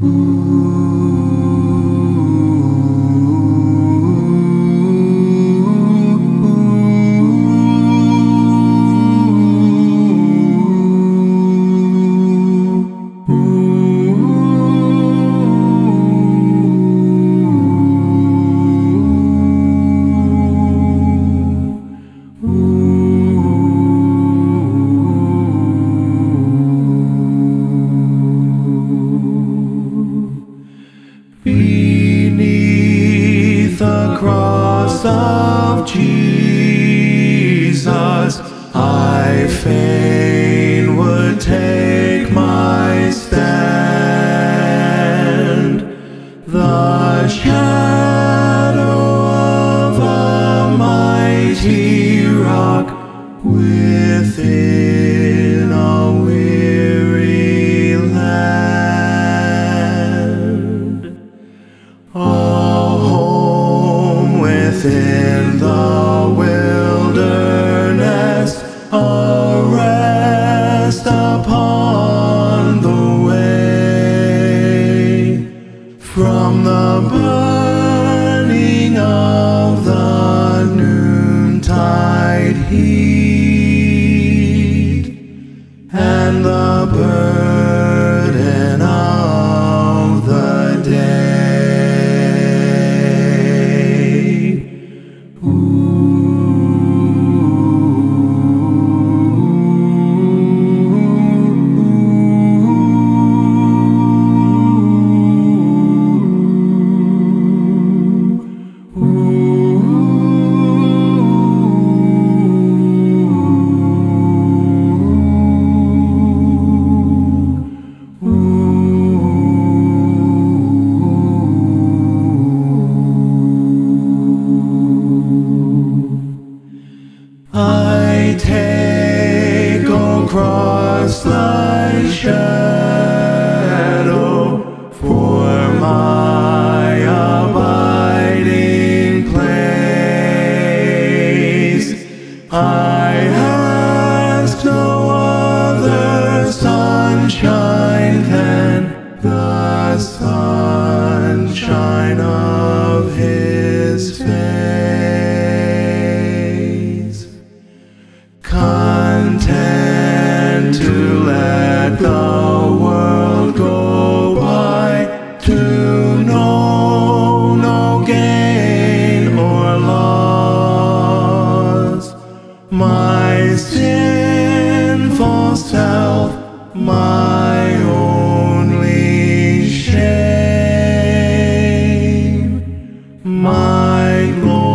Beneath burning of the noontide heat. I take across thy shadow for my abiding place. I rainbow.